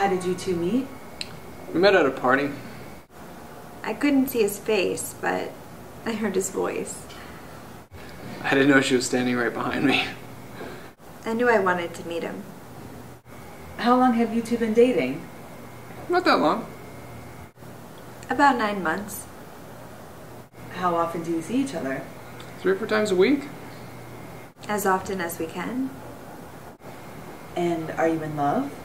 How did you two meet? We met at a party. I couldn't see his face, but I heard his voice. I didn't know she was standing right behind me. I knew I wanted to meet him. How long have you two been dating? Not that long. About nine months. How often do you see each other? Three or four times a week. As often as we can. And are you in love?